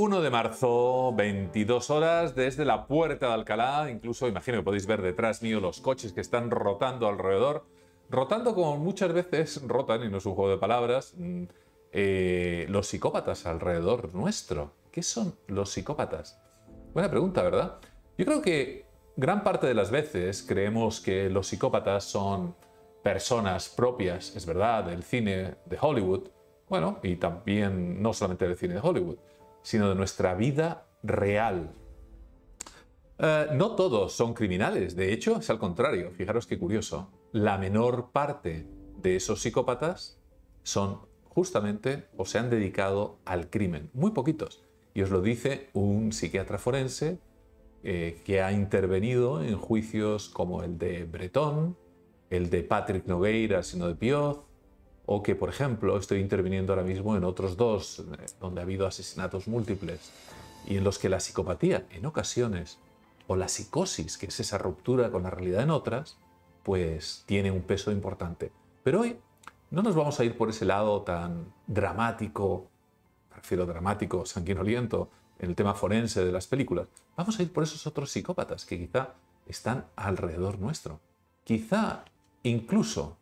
1 de marzo, 22 horas, desde la puerta de Alcalá. Incluso imagino que podéis ver detrás mío los coches que están rotando alrededor. Rotando como muchas veces rotan, y no es un juego de palabras, mm, eh, los psicópatas alrededor nuestro. ¿Qué son los psicópatas? Buena pregunta, ¿verdad? Yo creo que gran parte de las veces creemos que los psicópatas son personas propias, es verdad, del cine de Hollywood, bueno, y también no solamente del cine de Hollywood, sino de nuestra vida real. Eh, no todos son criminales, de hecho es al contrario, fijaros qué curioso. La menor parte de esos psicópatas son justamente o se han dedicado al crimen, muy poquitos. Y os lo dice un psiquiatra forense eh, que ha intervenido en juicios como el de Breton, el de Patrick Nogueira, sino de Pioz, o que, por ejemplo, estoy interviniendo ahora mismo en otros dos, eh, donde ha habido asesinatos múltiples, y en los que la psicopatía, en ocasiones, o la psicosis, que es esa ruptura con la realidad en otras, pues tiene un peso importante. Pero hoy no nos vamos a ir por ese lado tan dramático, prefiero dramático, sanguinoliento, en el tema forense de las películas. Vamos a ir por esos otros psicópatas que quizá están alrededor nuestro. Quizá incluso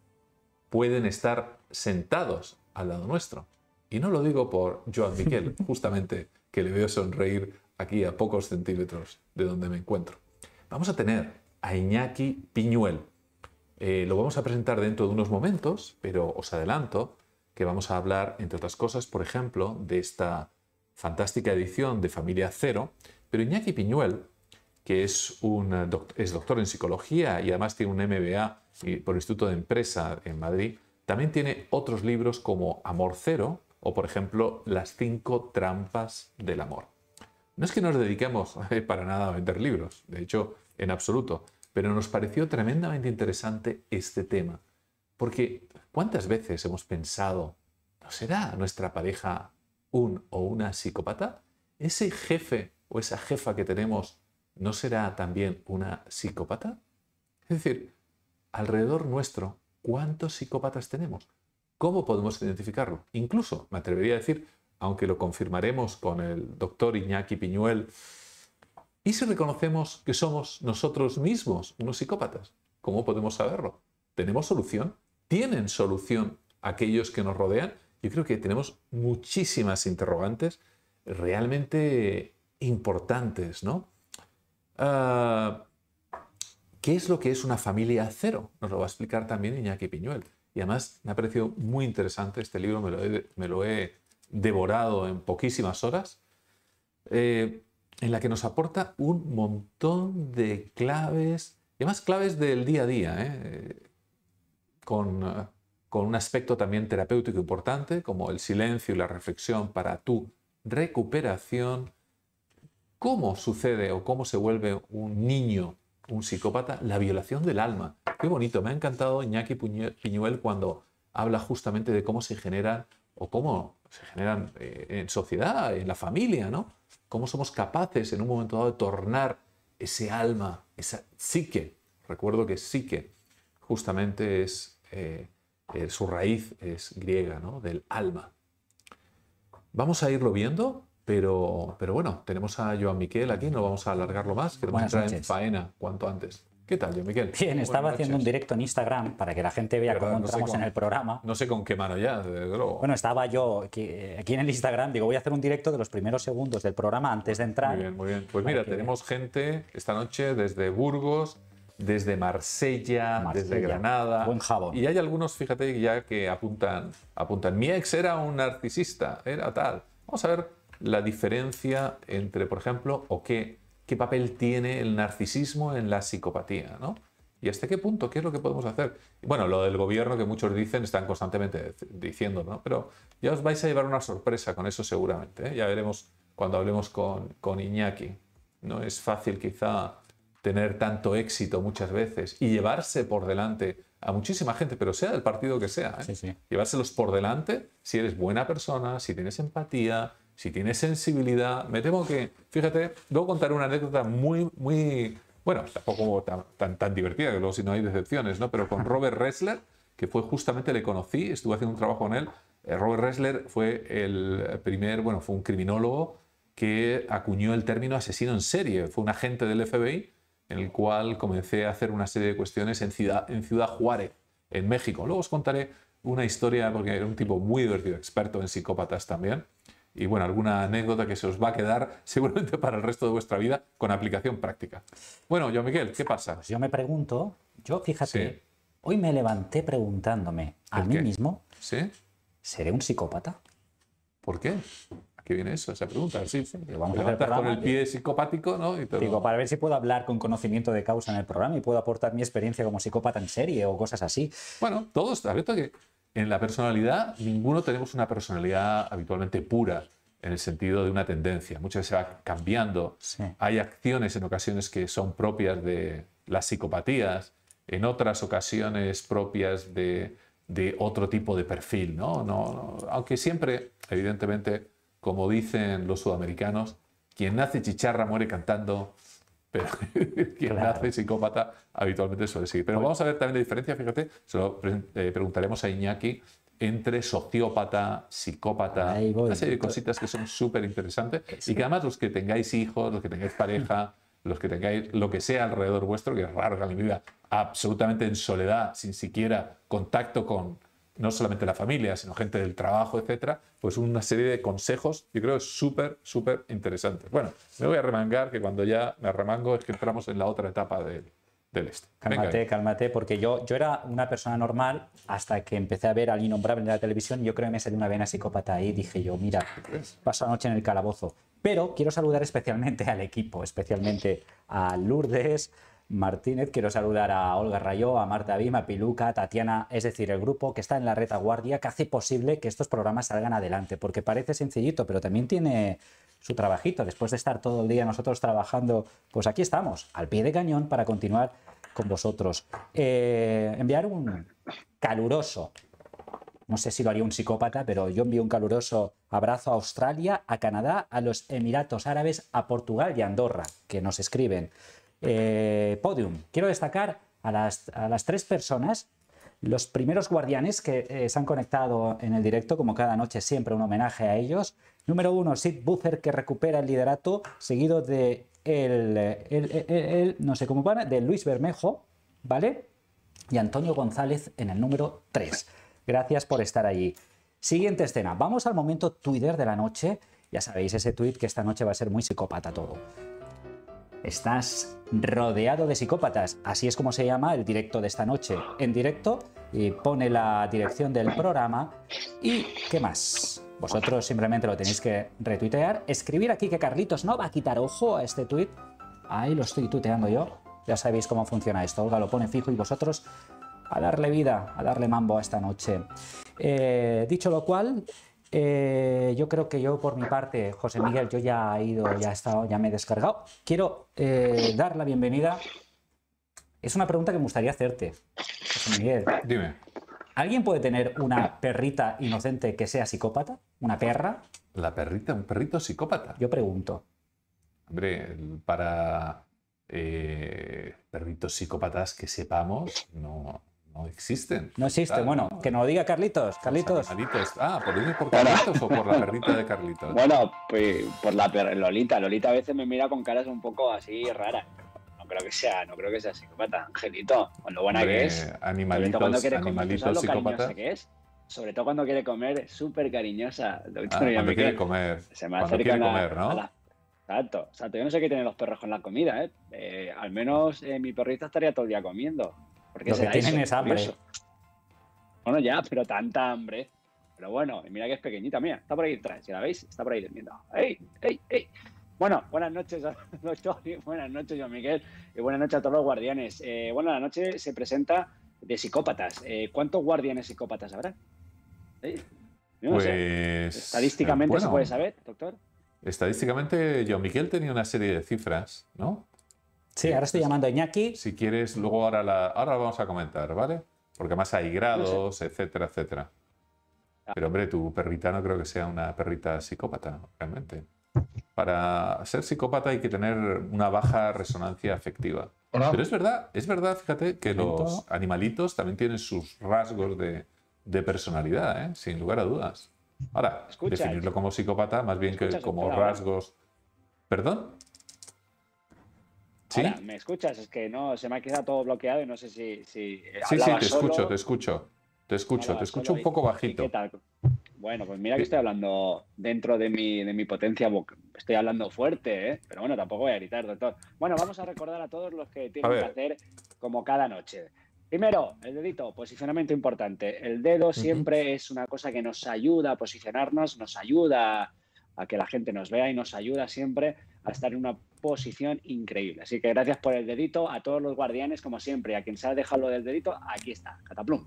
pueden estar sentados al lado nuestro. Y no lo digo por Joan Miquel, justamente que le veo sonreír aquí a pocos centímetros de donde me encuentro. Vamos a tener a Iñaki Piñuel. Eh, lo vamos a presentar dentro de unos momentos, pero os adelanto que vamos a hablar, entre otras cosas, por ejemplo, de esta fantástica edición de Familia Cero. Pero Iñaki Piñuel, que es, un es doctor en psicología y además tiene un MBA por el Instituto de Empresa en Madrid, también tiene otros libros como Amor Cero o, por ejemplo, Las cinco trampas del amor. No es que nos dediquemos para nada a vender libros, de hecho, en absoluto, pero nos pareció tremendamente interesante este tema. Porque ¿cuántas veces hemos pensado, ¿no será nuestra pareja un o una psicópata? ¿Ese jefe o esa jefa que tenemos no será también una psicópata? Es decir, alrededor nuestro ¿Cuántos psicópatas tenemos? ¿Cómo podemos identificarlo? Incluso, me atrevería a decir, aunque lo confirmaremos con el doctor Iñaki Piñuel, ¿y si reconocemos que somos nosotros mismos unos psicópatas? ¿Cómo podemos saberlo? ¿Tenemos solución? ¿Tienen solución aquellos que nos rodean? Yo creo que tenemos muchísimas interrogantes realmente importantes, ¿no? Ah, ¿Qué es lo que es una familia cero? Nos lo va a explicar también Iñaki Piñuel. Y además me ha parecido muy interesante este libro, me lo he, devorado en poquísimas horas, eh, en la que nos aporta un montón de claves, y además claves del día a día, ¿eh? con, con un aspecto también terapéutico importante, como el silencio y la reflexión para tu recuperación. ¿Cómo sucede o cómo se vuelve un niño un psicópata, la violación del alma. Qué bonito, me ha encantado Iñaki Piñuel cuando habla justamente de cómo se generan o cómo se generan eh, en sociedad, en la familia, ¿no? Cómo somos capaces en un momento dado de tornar ese alma, esa psique. Recuerdo que psique justamente es, eh, eh, su raíz es griega, ¿no? Del alma. Vamos a irlo viendo pero, pero bueno, tenemos a Joan Miquel aquí, no vamos a alargarlo más, queremos entrar en faena cuanto antes. ¿Qué tal, Joan Miquel? Bien, estaba haciendo un directo en Instagram para que la gente vea cómo entramos en el programa. No sé con qué mano ya, desde luego. Bueno, estaba yo aquí, en el Instagram, digo, voy a hacer un directo de los primeros segundos del programa antes de entrar. Muy bien, muy bien. Pues mira, tenemos gente esta noche desde Burgos, desde Marsella, desde Granada. Buen jabón. Y hay algunos, fíjate, ya que apuntan, apuntan, mi ex era un narcisista, era tal. Vamos a ver la diferencia entre, por ejemplo, o qué, qué papel tiene el narcisismo en la psicopatía, ¿no? ¿Y hasta qué punto? ¿Qué es lo que podemos hacer? Bueno, lo del gobierno que muchos dicen, están constantemente diciendo, ¿no? Pero ya os vais a llevar una sorpresa con eso seguramente. ¿eh? Ya veremos cuando hablemos con, con Iñaki. No es fácil quizá tener tanto éxito muchas veces y llevarse por delante a muchísima gente, pero sea del partido que sea. ¿eh? Llevárselos por delante si eres buena persona, si tienes empatía, si tienes sensibilidad, me temo que, fíjate, luego contaré una anécdota muy, muy, bueno, tampoco tan, tan, tan divertida, que luego si no hay decepciones, ¿no? Pero con Robert Ressler, que fue justamente, le conocí, estuve haciendo un trabajo con él. Eh, Robert Ressler fue el primer, bueno, fue un criminólogo que acuñó el término asesino en serie. Fue un agente del FBI en el cual comencé a hacer una serie de cuestiones en Ciudad, en Ciudad Juárez, en México. Luego os contaré una historia, porque era un tipo muy divertido, experto en psicópatas también. Y bueno, alguna anécdota que se os va a quedar seguramente para el resto de vuestra vida con aplicación práctica. Bueno, yo Miguel, ¿qué pasa? Pues yo me pregunto, yo fíjate, Sí. hoy me levanté preguntándome a ¿El mí qué? mismo, ¿Sí? ¿seré un psicópata? ¿Por qué? ¿A qué viene eso, esa pregunta? Sí, digo, vamos a hacer con el pie psicopático, ¿no? Y Digo, para ver si puedo hablar con conocimiento de causa en el programa y puedo aportar mi experiencia como psicópata en serie o cosas así. Bueno, todos, la verdad que en la personalidad, ninguno tenemos una personalidad habitualmente pura en el sentido de una tendencia. Muchas veces se va cambiando. Sí. Hay acciones en ocasiones que son propias de las psicopatías, en otras ocasiones propias de, de otro tipo de perfil, ¿no? No, no- Aunque siempre, evidentemente, como dicen los sudamericanos, quien nace chicharra muere cantando, pero quien Claro. nace psicópata habitualmente suele seguir. Pero vamos a ver también la diferencia, fíjate, se lo eh, preguntaremos a Iñaki, entre sociópata, psicópata, una serie de cositas que son súper interesantes y que además los que tengáis hijos, los que tengáis pareja, los que tengáis lo que sea alrededor vuestro, que es raro que alguien viva absolutamente en soledad, sin siquiera contacto con no solamente la familia, sino gente del trabajo, etcétera, pues una serie de consejos, yo creo, súper, súper interesantes. Bueno, me voy a remangar, que cuando ya me remango es que entramos en la otra etapa del, del este. Venga, Cálmate, cálmate, porque yo, yo era una persona normal hasta que empecé a ver al innombrable en la televisión. Yo creo que me salió una vena psicópata ahí. Dije yo, mira, paso la noche en el calabozo. Pero quiero saludar especialmente al equipo, especialmente a Lourdes Martínez. Quiero saludar a Olga Rayó, a Marta Bima, a Piluca, a Tatiana, es decir, el grupo que está en la retaguardia que hace posible que estos programas salgan adelante. Porque parece sencillito, pero también tiene su trabajito. Después de estar todo el día nosotros trabajando, pues aquí estamos, al pie de cañón, para continuar con vosotros. Eh, enviar un caluroso, no sé si lo haría un psicópata, pero yo envío un caluroso abrazo a Australia, a Canadá, a los Emiratos Árabes, a Portugal y a Andorra, que nos escriben. Eh, podium, quiero destacar a las, a las tres personas los primeros guardianes que eh, se han conectado en el directo, como cada noche, siempre un homenaje a ellos. Número uno, Sid Buffer, que recupera el liderato, seguido de el, el- el- no sé cómo van, de Luis Bermejo, ¿vale? Y Antonio González en el número 3. Gracias por estar allí. Siguiente escena. Vamos al momento Twitter de la noche. Ya sabéis, ese tweet que esta noche va a ser muy psicópata todo. Estás rodeado de psicópatas. Así es como se llama el directo de esta noche. En directo y pone la dirección del programa. ¿Y qué más? Vosotros simplemente lo tenéis que retuitear. Escribir aquí que Carlitos no va a quitar ojo a este tuit. Ahí lo estoy tuiteando yo. Ya sabéis cómo funciona esto. Olga lo pone fijo y vosotros a darle vida, a darle mambo a esta noche. Eh, dicho lo cual, eh, yo creo que yo por mi parte, José Miguel, yo ya he ido, ya he estado, ya me he descargado. Quiero eh, dar la bienvenida. Es una pregunta que me gustaría hacerte, José Miguel. Dime. ¿Alguien puede tener una perrita inocente que sea psicópata? ¿Una perra? La perrita, un perrito psicópata. Yo pregunto. Hombre, para eh, perritos psicópatas que sepamos, no, no existen. No existe. Claro, Bueno, ¿no? que nos lo diga Carlitos. Los Carlitos. animalitos. Ah, ¿por, ir por Carlitos o por la perrita de Carlitos? Bueno, pues por la per- Lolita. Lolita a veces me mira con caras un poco así raras. No creo que sea, no creo que sea psicópata, Angelito. Con lo buena Hombre, que es. Sobre todo cuando Animalitos, quiere comer, ¿tú animalitos psicópatas. que es? Sobre todo cuando quiere comer, súper cariñosa. Ah, cuando quiere comer. Se me Cuando acercan quiere a- comer, ¿no? la- Exacto, exacto. Yo no sé qué tienen los perros con la comida, ¿eh? Eh, al menos eh, mi perrita estaría todo el día comiendo. Porque Lo que tienen es hambre. Bueno, ya, pero tanta hambre. Pero bueno, y mira que es pequeñita, mira, está por ahí detrás, si la veis, está por ahí durmiendo. ¡Ey, ey, ey! Bueno, buenas noches, doctor, y buenas noches, Joan Miguel, y buenas noches a todos los guardianes. Eh, bueno, la noche se presenta de psicópatas. Eh, ¿Cuántos guardianes psicópatas habrá? ¿Eh? Sé. Pues. Estadísticamente bueno, se puede saber, doctor. Estadísticamente, yo, Miguel tenía una serie de cifras, ¿no? Sí, ahora estoy llamando a Iñaki. Si quieres, luego ahora la, ahora la vamos a comentar, ¿vale? Porque además hay grados, etcétera, etcétera. Pero hombre, tu perrita no creo que sea una perrita psicópata, realmente. Para ser psicópata hay que tener una baja resonancia afectiva. Hola. Pero es verdad, es verdad, fíjate, que los animalitos también tienen sus rasgos de, de personalidad, ¿eh? sin lugar a dudas. Ahora, Escucha, definirlo como psicópata, más bien que como rasgos ¿Perdón? ¿Sí? Ahora, ¿Me escuchas? Es que no, se me ha quedado todo bloqueado y no sé si. si sí, sí, te solo, escucho, te escucho. Te escucho, te escucho un poco bajito. qué tal. Bueno, pues mira que estoy hablando dentro de mi, de mi potencia vocal. Estoy hablando fuerte, ¿eh? Pero bueno, tampoco voy a gritar, doctor. Bueno, vamos a recordar a todos los que tienen que hacer como cada noche. Primero, el dedito, posicionamiento importante. El dedo siempre es una cosa que nos ayuda a posicionarnos, nos ayuda a que la gente nos vea y nos ayuda siempre a estar en una posición increíble. Así que gracias por el dedito a todos los guardianes, como siempre. A quien se ha dejado lo del dedito, aquí está, cataplum.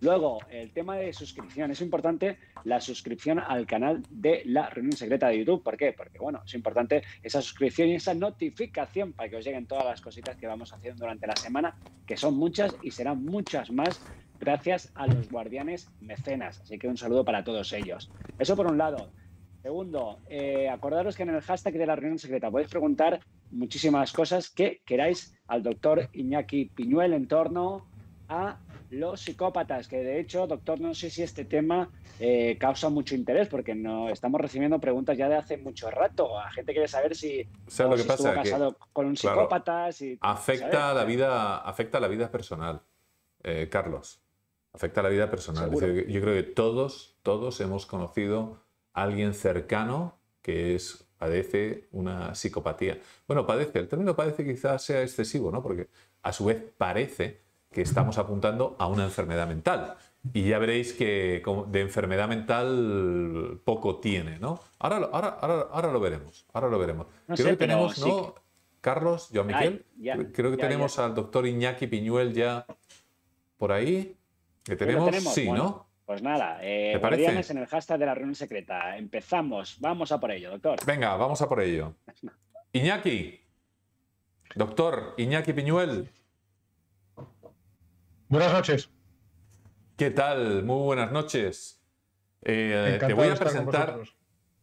Luego, el tema de suscripción. Es importante la suscripción al canal de la reunión secreta de YouTube. ¿Por qué? Porque, bueno, es importante esa suscripción y esa notificación para que os lleguen todas las cositas que vamos haciendo durante la semana, que son muchas y serán muchas más gracias a los guardianes mecenas. Así que un saludo para todos ellos. Eso por un lado. Segundo, eh, acordaros que en el hashtag de la reunión secreta podéis preguntar muchísimas cosas que queráis al doctor Iñaki Piñuel en torno a los psicópatas, que de hecho, doctor, no sé si este tema eh, causa mucho interés, porque no estamos recibiendo preguntas ya de hace mucho rato. La gente quiere saber si, ¿Sabes lo o que si pasa? estuvo Que casado con un claro, psicópata. si, afecta ¿sabes? la vida, afecta la vida personal, eh, Carlos. Afecta la vida personal. Decir, yo creo que todos, todos hemos conocido a alguien cercano que es padece una psicopatía. Bueno, padece, el término padece quizás sea excesivo, ¿no? Porque a su vez parece que estamos apuntando a una enfermedad mental. Y ya veréis que de enfermedad mental poco tiene, ¿no? Ahora, lo- ahora, ahora, ahora lo veremos, ahora lo veremos. No Creo sé, que tenemos, sí ¿no? Carlos, yo, Ay, ya, creo que ya, tenemos ya. al doctor Iñaki Piñuel ya por ahí. ¿Que ¿Ya lo tenemos? tenemos? Sí, Bueno, ¿no? Pues nada, eh, ¿Te parece? en el hashtag de la reunión secreta. Empezamos, vamos a por ello, doctor. Venga, vamos a por ello. Iñaki, doctor Iñaki Piñuel, Buenas noches. ¿qué tal? Muy buenas noches. Eh, te Encantado voy de a estar con presentar. vosotros.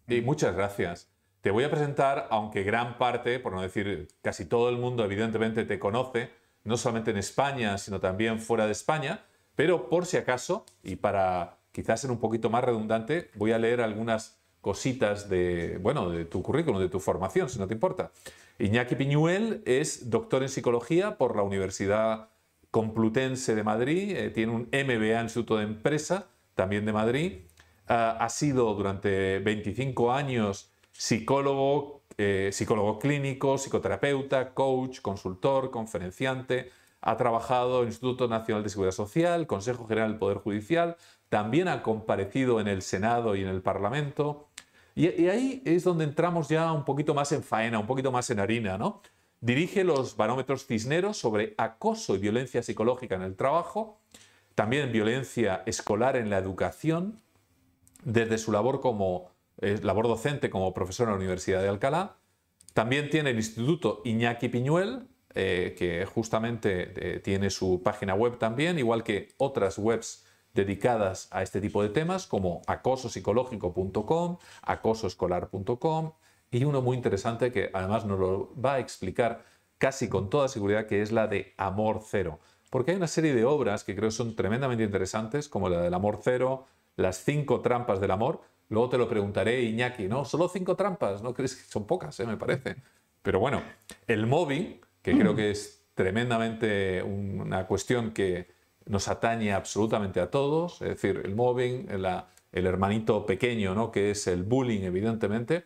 Y muchas gracias. Te voy a presentar, aunque gran parte, por no decir casi todo el mundo, evidentemente te conoce, no solamente en España, sino también fuera de España, pero por si acaso, y para quizás ser un poquito más redundante, voy a leer algunas cositas de, bueno, de tu currículum, de tu formación, si no te importa. Iñaki Piñuel es doctor en psicología por la Universidad Complutense de Madrid, eh, tiene un MBA en Instituto de Empresa, también de Madrid, Ah, ha sido durante 25 años psicólogo, eh, psicólogo clínico, psicoterapeuta, coach, consultor, conferenciante. Ha trabajado en el Instituto Nacional de Seguridad Social, Consejo General del Poder Judicial. También ha comparecido en el Senado y en el Parlamento. Y, ahí es donde entramos ya un poquito más en faena, un poquito más en harina, ¿no? Dirige los barómetros Cisneros sobre acoso y violencia psicológica en el trabajo, también violencia escolar en la educación, desde su labor como eh, labor docente como profesor en la Universidad de Alcalá. También tiene el Instituto Iñaki Piñuel, eh, que justamente eh, tiene su página web también, igual que otras webs dedicadas a este tipo de temas, como acosopsicológico.com, acosoescolar.com, y uno muy interesante que además nos lo va a explicar casi con toda seguridad, que es la de Amor Cero. Porque hay una serie de obras que creo son tremendamente interesantes, como la del Amor Cero, las cinco trampas del amor. Luego te lo preguntaré, Iñaki, ¿no? Solo cinco trampas, ¿no crees que son pocas, eh? me parece? Pero bueno, el mobbing, que creo que es tremendamente una cuestión que nos atañe absolutamente a todos, es decir, el mobbing, la- el hermanito pequeño, ¿no? Que es el bullying, evidentemente.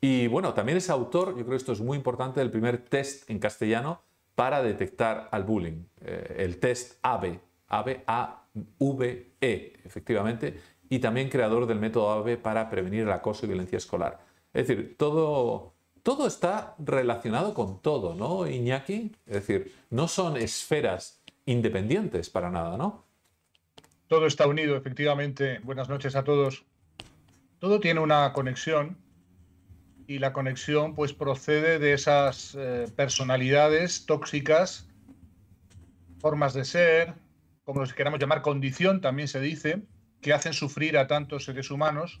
Y bueno, también es autor, yo creo que esto es muy importante, del primer test en castellano para detectar al bullying. Eh, el test AVE, AVE, A-V-E, efectivamente, y también creador del método AVE para prevenir el acoso y violencia escolar. Es decir, todo, todo está relacionado con todo, ¿no, Iñaki? Es decir, no son esferas independientes para nada, ¿no? Todo está unido, efectivamente. Buenas noches a todos. Todo tiene una conexión y la conexión pues procede de esas eh, personalidades tóxicas, formas de ser, como los queramos llamar, condición también se dice, que hacen sufrir a tantos seres humanos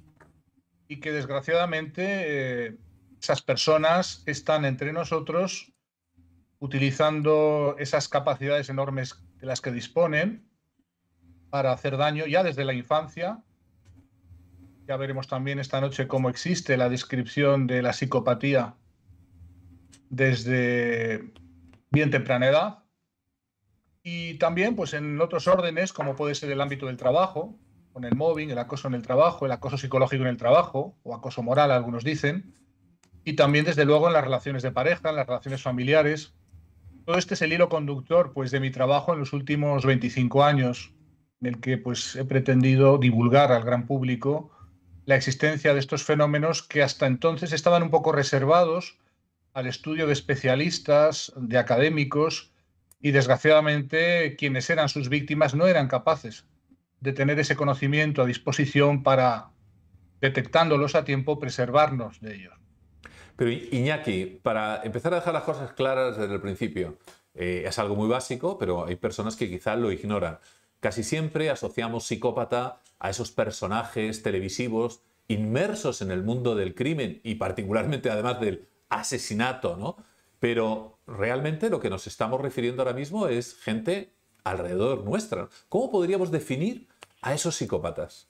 y que desgraciadamente eh, esas personas están entre nosotros utilizando esas capacidades enormes de las que disponen para hacer daño ya desde la infancia. Ya veremos también esta noche cómo existe la descripción de la psicopatía desde bien temprana edad. Y también pues en otros órdenes, como puede ser el ámbito del trabajo, con el mobbing, el acoso en el trabajo, el acoso psicológico en el trabajo, o acoso moral, algunos dicen, y también desde luego en las relaciones de pareja, en las relaciones familiares. Todo este es el hilo conductor pues, de mi trabajo en los últimos 25 años, en el que pues, he pretendido divulgar al gran público la existencia de estos fenómenos que hasta entonces estaban un poco reservados al estudio de especialistas, de académicos, y desgraciadamente quienes eran sus víctimas no eran capaces de tener ese conocimiento a disposición para, detectándolos a tiempo, preservarnos de ellos. Pero Iñaki, para empezar a dejar las cosas claras desde el principio, eh, es algo muy básico, pero hay personas que quizás lo ignoran. Casi siempre asociamos psicópata a esos personajes televisivos inmersos en el mundo del crimen y particularmente además del asesinato, ¿no? Pero realmente lo que nos estamos refiriendo ahora mismo es gente alrededor nuestra. ¿Cómo podríamos definir a esos psicópatas?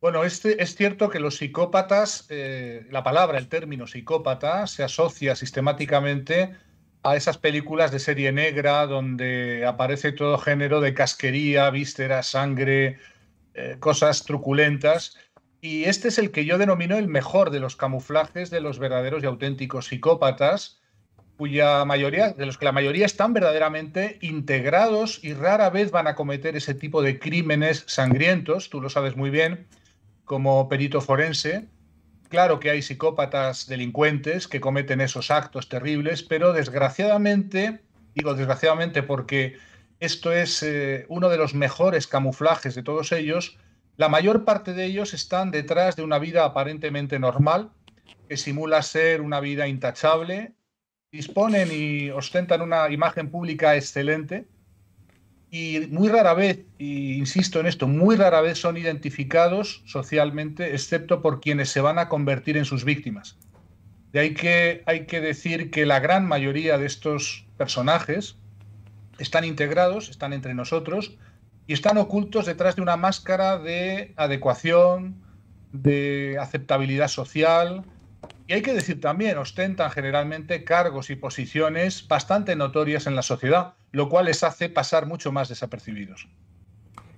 Bueno, este, es cierto que los psicópatas, eh, la palabra, el término psicópata, se asocia sistemáticamente a esas películas de serie negra donde aparece todo género de casquería, vísceras, sangre, eh, cosas truculentas. Y este es el que yo denomino el mejor de los camuflajes de los verdaderos y auténticos psicópatas, cuya mayoría, de los que la mayoría están verdaderamente integrados y rara vez van a cometer ese tipo de crímenes sangrientos, tú lo sabes muy bien, como perito forense, Claro que hay psicópatas delincuentes que cometen esos actos terribles, pero desgraciadamente, digo desgraciadamente porque esto es eh, uno de los mejores camuflajes de todos ellos, la mayor parte de ellos están detrás de una vida aparentemente normal, que simula ser una vida intachable, disponen y ostentan una imagen pública excelente, y muy rara vez, y insisto en esto, muy rara vez son identificados socialmente, excepto por quienes se van a convertir en sus víctimas. De ahí que hay que decir que la gran mayoría de estos personajes están integrados, están entre nosotros y están ocultos detrás de una máscara de adecuación, de aceptabilidad social, y hay que decir también, ostentan generalmente cargos y posiciones bastante notorias en la sociedad, lo cual les hace pasar mucho más desapercibidos.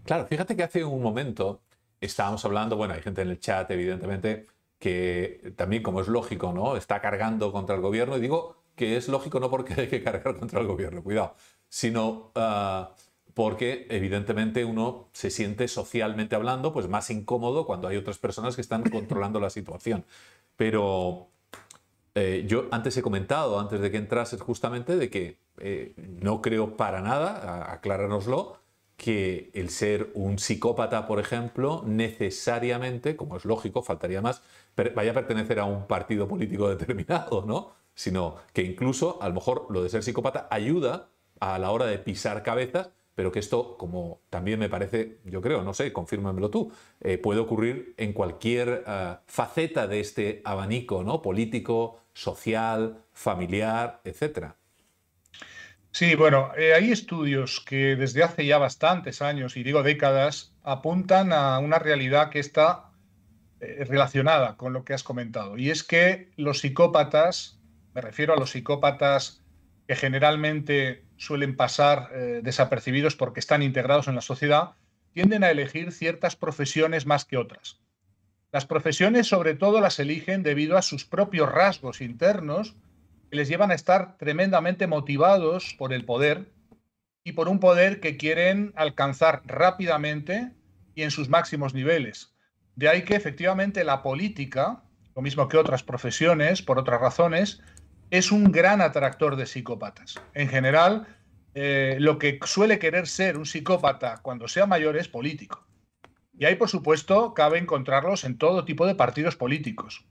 Claro, fíjate que hace un momento estábamos hablando, bueno, hay gente en el chat, evidentemente, que también, como es lógico, ¿no? Está cargando contra el gobierno, y digo que es lógico no porque hay que cargar contra el gobierno, cuidado, sino ah, porque evidentemente uno se siente socialmente hablando pues más incómodo cuando hay otras personas que están controlando la situación. Pero eh, yo antes he comentado, antes de que entrases justamente, de que eh, no creo para nada, acláranoslo, que el ser un psicópata, por ejemplo, necesariamente, como es lógico, faltaría más, vaya a pertenecer a un partido político determinado, ¿no? Sino que incluso, a lo mejor, lo de ser psicópata ayuda a la hora de pisar cabezas pero que esto, como también me parece, yo creo, no sé, confírmamelo tú, eh, puede ocurrir en cualquier eh, faceta de este abanico, ¿no? Político, social, familiar, etcétera. Sí, bueno, eh, hay estudios que desde hace ya bastantes años, y digo décadas, apuntan a una realidad que está relacionada con lo que has comentado. Y es que los psicópatas, me refiero a los psicópatas que generalmente suelen pasar eh, desapercibidos porque están integrados en la sociedad, tienden a elegir ciertas profesiones más que otras. Las profesiones sobre todo las eligen debido a sus propios rasgos internos que les llevan a estar tremendamente motivados por el poder y por un poder que quieren alcanzar rápidamente y en sus máximos niveles. De ahí que efectivamente la política, lo mismo que otras profesiones, por otras razones, es un gran atractor de psicópatas. En general, eh, lo que suele querer ser un psicópata cuando sea mayor es político. Y ahí, por supuesto, cabe encontrarlos en todo tipo de partidos políticos.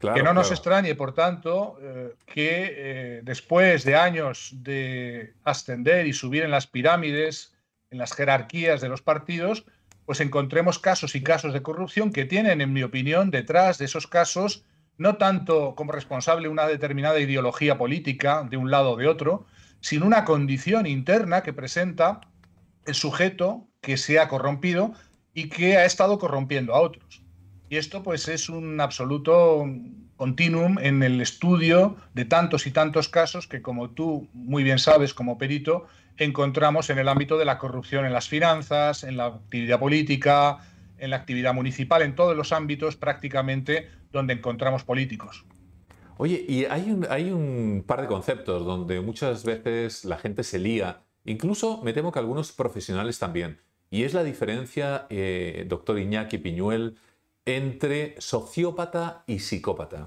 que no nos extrañe, por tanto, eh, que eh, después de años de ascender y subir en las pirámides, en las jerarquías de los partidos, pues encontremos casos y casos de corrupción que tienen, en mi opinión, detrás de esos casos no tanto como responsable una determinada ideología política de un lado o de otro, sino una condición interna que presenta el sujeto que se ha corrompido y que ha estado corrompiendo a otros. Y esto pues es un absoluto continuum en el estudio de tantos y tantos casos que, como tú muy bien sabes como perito, encontramos en el ámbito de la corrupción en las finanzas, en la actividad política, en la actividad municipal, en todos los ámbitos prácticamente donde encontramos políticos. Oye, y hay un, hay un par de conceptos donde muchas veces la gente se lía, incluso me temo que algunos profesionales también, y es la diferencia, eh, doctor Iñaki Piñuel, entre sociópata y psicópata.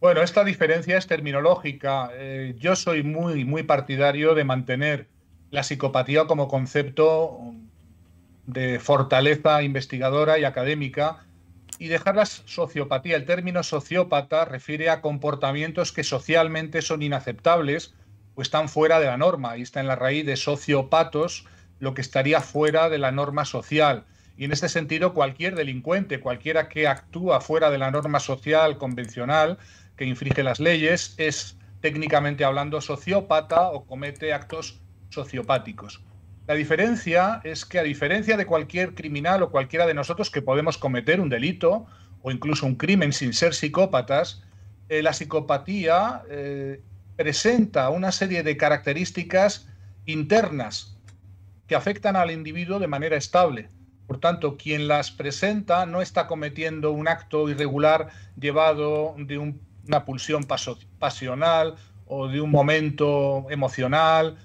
Bueno, esta diferencia es terminológica. Eh, yo soy muy, muy partidario de mantener la psicopatía como concepto de fortaleza investigadora y académica y dejar la sociopatía. El término sociópata refiere a comportamientos que socialmente son inaceptables o están fuera de la norma. Y está en la raíz de sociopatos, lo que estaría fuera de la norma social. Y en este sentido, cualquier delincuente, cualquiera que actúa fuera de la norma social convencional, que infringe las leyes, es técnicamente hablando sociópata o comete actos sociopáticos. La diferencia es que a diferencia de cualquier criminal o cualquiera de nosotros que podemos cometer un delito o incluso un crimen sin ser psicópatas, eh, la psicopatía eh, presenta una serie de características internas que afectan al individuo de manera estable. Por tanto, quien las presenta no está cometiendo un acto irregular llevado de una pulsión pasional o de un momento emocional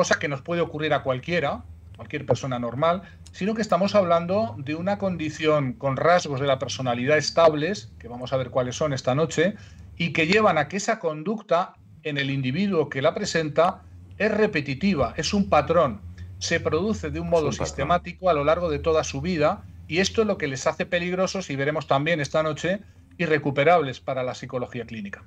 cosa que nos puede ocurrir a cualquiera, cualquier persona normal, sino que estamos hablando de una condición con rasgos de la personalidad estables, que vamos a ver cuáles son esta noche, y que llevan a que esa conducta en el individuo que la presenta es repetitiva, es un patrón, se produce de un modo sistemático a lo largo de toda su vida y esto es lo que les hace peligrosos y veremos también esta noche irrecuperables para la psicología clínica.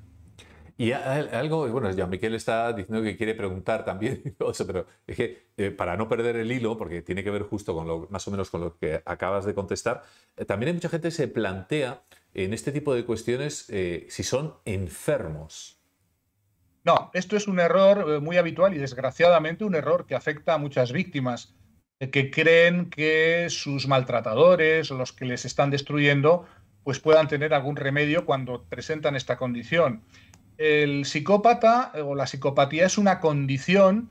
Y algo, bueno, ya Miquel está diciendo que quiere preguntar también, pero es que eh, para no perder el hilo, porque tiene que ver justo con lo, más o menos con lo que acabas de contestar, eh, también hay mucha gente que se plantea en este tipo de cuestiones eh, si son enfermos. No, esto es un error muy habitual y desgraciadamente un error que afecta a muchas víctimas que creen que sus maltratadores o los que les están destruyendo pues puedan tener algún remedio cuando presentan esta condición el psicópata o la psicopatía es una condición,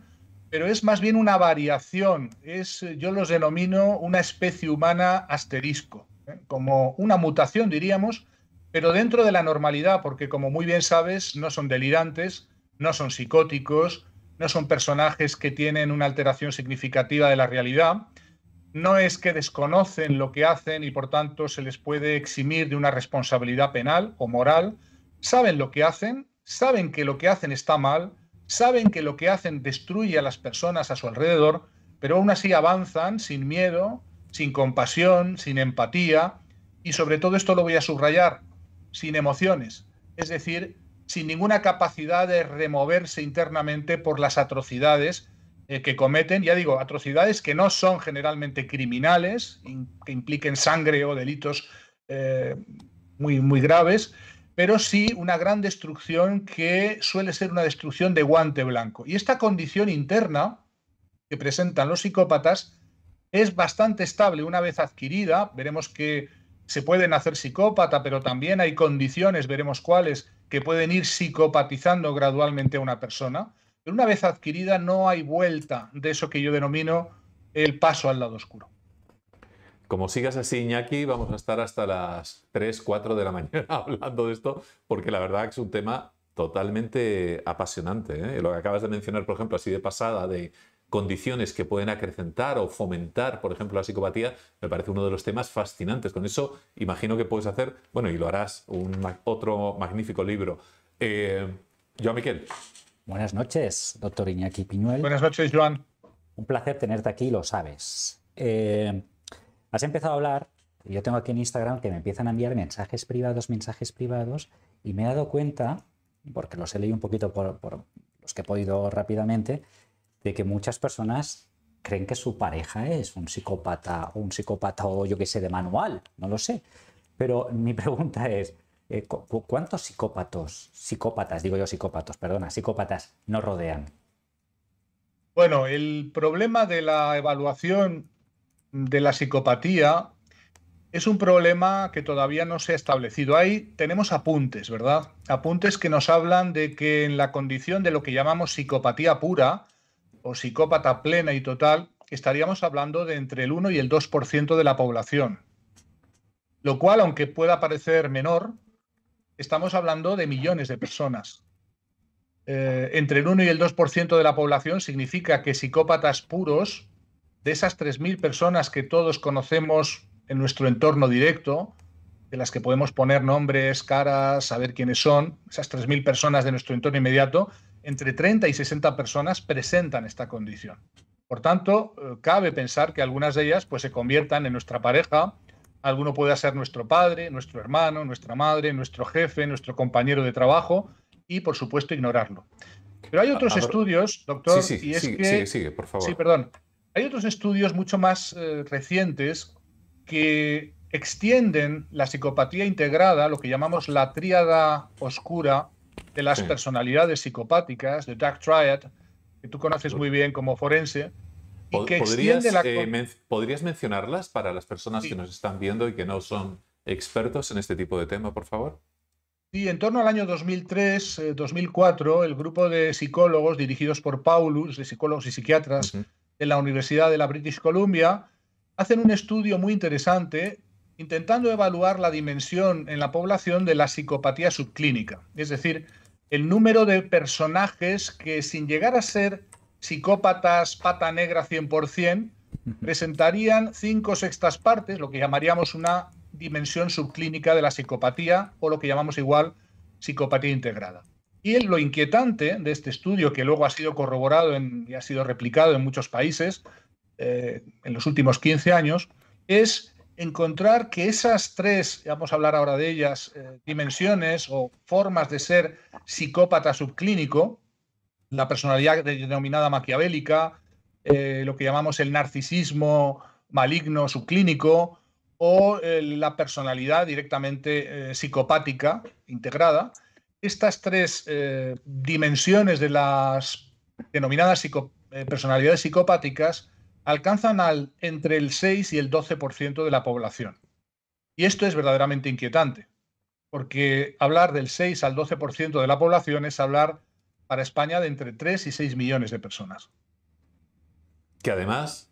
pero es más bien una variación. Es, yo los denomino una especie humana asterisco, ¿eh? como una mutación, diríamos, pero dentro de la normalidad, porque como muy bien sabes, no son delirantes, no son psicóticos, no son personajes que tienen una alteración significativa de la realidad. No es que desconocen lo que hacen y por tanto se les puede eximir de una responsabilidad penal o moral. Saben lo que hacen, saben que lo que hacen está mal, saben que lo que hacen destruye a las personas a su alrededor, pero aún así avanzan sin miedo, sin compasión, sin empatía y sobre todo esto lo voy a subrayar, sin emociones, es decir, sin ninguna capacidad de removerse internamente por las atrocidades eh, que cometen, ya digo, atrocidades que no son generalmente criminales, que impliquen sangre o delitos eh, muy, muy graves, pero sí una gran destrucción que suele ser una destrucción de guante blanco. Y esta condición interna que presentan los psicópatas es bastante estable una vez adquirida. Veremos que se pueden hacer psicópata, pero también hay condiciones, veremos cuáles, que pueden ir psicopatizando gradualmente a una persona. Pero una vez adquirida no hay vuelta de eso que yo denomino el paso al lado oscuro. Como sigas así, Iñaki, vamos a estar hasta las 3, 4 de la mañana hablando de esto, porque la verdad es un tema totalmente apasionante. ¿eh? Lo que acabas de mencionar, por ejemplo, así de pasada, de condiciones que pueden acrecentar o fomentar, por ejemplo, la psicopatía, me parece uno de los temas fascinantes. Con eso imagino que puedes hacer, bueno, y lo harás, un otro magnífico libro. Eh, Joan Miquel. Buenas noches, doctor Iñaki Piñuel. Buenas noches, Joan. Un placer tenerte aquí, lo sabes. Eh, Has empezado a hablar, yo tengo aquí en Instagram que me empiezan a enviar mensajes privados, mensajes privados, y me he dado cuenta, porque los he leído un poquito por, los que he podido rápidamente, de que muchas personas creen que su pareja es un psicópata o un psicópata o yo qué sé, de manual, no lo sé. Pero mi pregunta es, eh, ¿cuántos psicópatos, psicópatas, digo yo psicópatos, perdona, psicópatas nos rodean? Bueno, el problema de la evaluación de la psicopatía es un problema que todavía no se ha establecido. Ahí tenemos apuntes, ¿verdad? Apuntes que nos hablan de que en la condición de lo que llamamos psicopatía pura o psicópata plena y total, estaríamos hablando de entre el 1 y el 2% de la población. Lo cual, aunque pueda parecer menor, estamos hablando de millones de personas. Eh, entre el 1 y el 2% de la población significa que psicópatas puros, de esas 3.000 personas que todos conocemos en nuestro entorno directo, de las que podemos poner nombres, caras, saber quiénes son, esas 3.000 personas de nuestro entorno inmediato, entre 30 y 60 personas presentan esta condición. Por tanto, eh, cabe pensar que algunas de ellas pues, se conviertan en nuestra pareja, alguno puede ser nuestro padre, nuestro hermano, nuestra madre, nuestro jefe, nuestro compañero de trabajo, y, por supuesto, ignorarlo. Pero hay otros estudios, doctor, y es que... Sigue, por favor. Sí, perdón. Hay otros estudios mucho más eh, recientes que extienden la psicopatía integrada, lo que llamamos la tríada oscura de las personalidades psicopáticas, de Dark Triad, que tú conoces muy bien como forense, y que ¿Podrías, la... Eh, ¿Podrías mencionarlas para las personas que nos están viendo y que no son expertos en este tipo de tema, por favor? Sí, en torno al año 2003-2004, eh, el grupo de psicólogos dirigidos por Paulus, de psicólogos y psiquiatras de la Universidad de la British Columbia, hacen un estudio muy interesante intentando evaluar la dimensión en la población de la psicopatía subclínica, es decir, el número de personajes que sin llegar a ser psicópatas pata negra 100%, presentarían cinco sextas partes, lo que llamaríamos una dimensión subclínica de la psicopatía o lo que llamamos igual psicopatía integrada. Y lo inquietante de este estudio, que luego ha sido corroborado y ha sido replicado en muchos países eh, en los últimos 15 años, es encontrar que esas tres, vamos a hablar ahora de ellas, eh, dimensiones o formas de ser psicópata subclínico, la personalidad denominada maquiavélica, eh, lo que llamamos el narcisismo maligno subclínico, o la personalidad directamente psicopática integrada. Estas tres eh, dimensiones de las denominadas eh, personalidades psicopáticas alcanzan al, entre el 6 y el 12% de la población. Y esto es verdaderamente inquietante, porque hablar del 6 al 12% de la población es hablar para España de entre 3 y 6 millones de personas. Que además,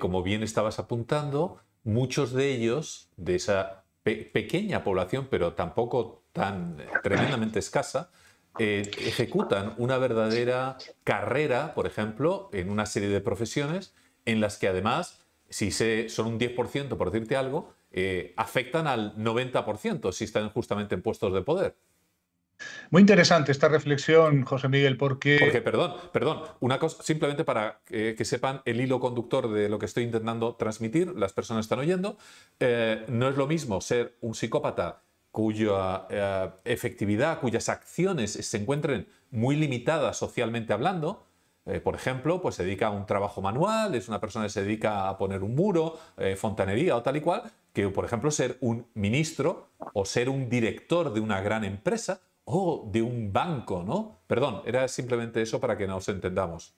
como bien estabas apuntando, muchos de ellos, de esa pequeña población, pero tampoco tan tremendamente escasa, eh, ejecutan una verdadera carrera, por ejemplo, en una serie de profesiones en las que además, si se, son un 10%, por decirte algo, eh, afectan al 90% si están justamente en puestos de poder. Muy interesante esta reflexión, José Miguel, porque... Porque, perdón, perdón, una cosa, simplemente para que sepan el hilo conductor de lo que estoy intentando transmitir, las personas están oyendo, eh, no es lo mismo ser un psicópata cuya eh, efectividad, cuyas acciones se encuentren muy limitadas socialmente hablando, eh, por ejemplo, pues se dedica a un trabajo manual, es una persona que se dedica a poner un muro, fontanería o tal y cual, que por ejemplo ser un ministro o ser un director de una gran empresa oh, de un banco, ¿no? Perdón, era simplemente eso para que nos entendamos.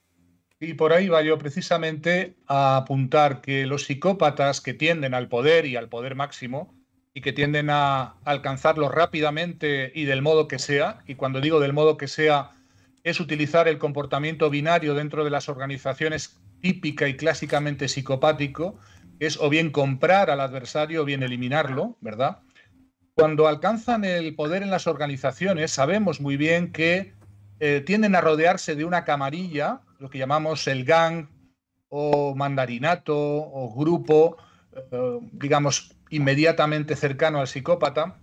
Y por ahí va yo precisamente a apuntar que los psicópatas que tienden al poder y al poder máximo y que tienden a alcanzarlo rápidamente y del modo que sea, y cuando digo del modo que sea, es utilizar el comportamiento binario dentro de las organizaciones típica y clásicamente psicopático, es o bien comprar al adversario o bien eliminarlo, ¿verdad? cuando alcanzan el poder en las organizaciones, sabemos muy bien que eh, tienden a rodearse de una camarilla, lo que llamamos el gang o mandarinato o grupo, digamos, inmediatamente cercano al psicópata,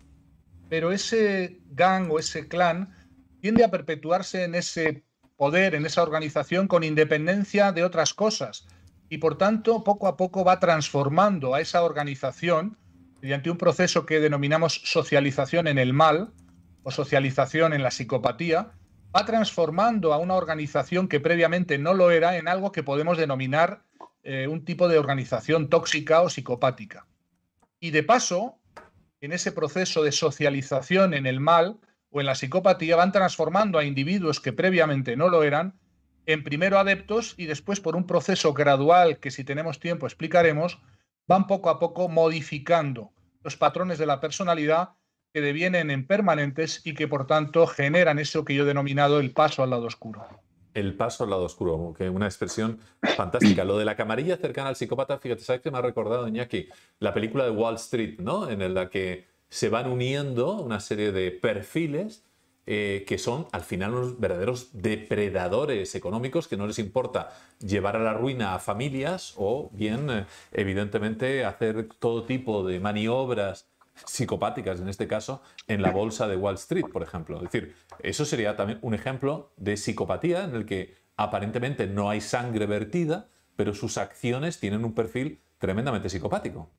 pero ese gang o ese clan tiende a perpetuarse en ese poder, en esa organización, con independencia de otras cosas. Y por tanto, poco a poco va transformando a esa organización mediante un proceso que denominamos socialización en el mal o socialización en la psicopatía, va transformando a una organización que previamente no lo era en algo que podemos denominar eh, un tipo de organización tóxica o psicopática. Y de paso, en ese proceso de socialización en el mal o en la psicopatía van transformando a individuos que previamente no lo eran en primero adeptos y después por un proceso gradual que si tenemos tiempo explicaremos, van poco a poco modificando los patrones de la personalidad que devienen en permanentes y que por tanto generan eso que yo he denominado el paso al lado oscuro. El paso al lado oscuro, que una expresión fantástica. Lo de la camarilla cercana al psicópata, fíjate, ¿sabes que me ha recordado, Iñaki? La película de Wall Street, ¿no? En la que se van uniendo una serie de perfiles eh, que son al final unos verdaderos depredadores económicos que no les importa llevar a la ruina a familias o bien, eh, evidentemente, hacer todo tipo de maniobras psicopáticas, en este caso, en la bolsa de Wall Street, por ejemplo. Es decir, eso sería también un ejemplo de psicopatía en el que aparentemente no hay sangre vertida, pero sus acciones tienen un perfil tremendamente psicopático.